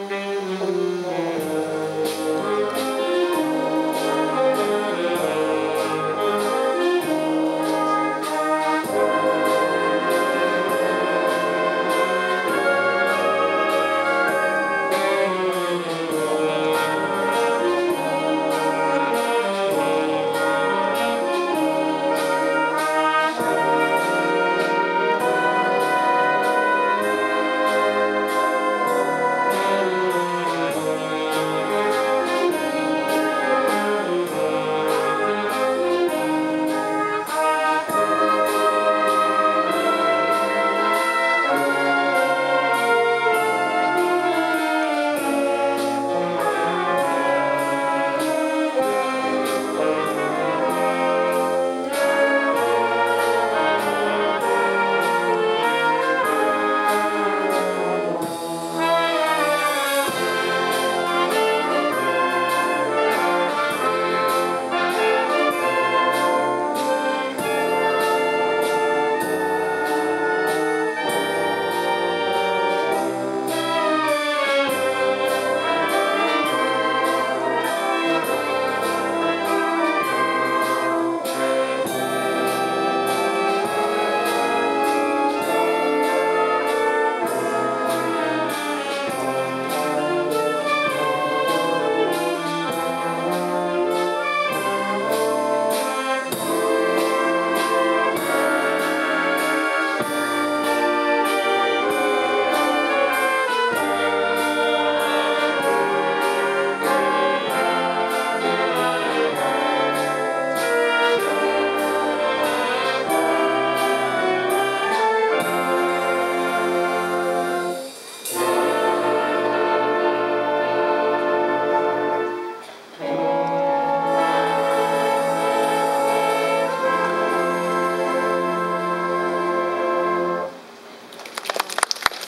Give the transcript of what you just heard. Mm-hmm.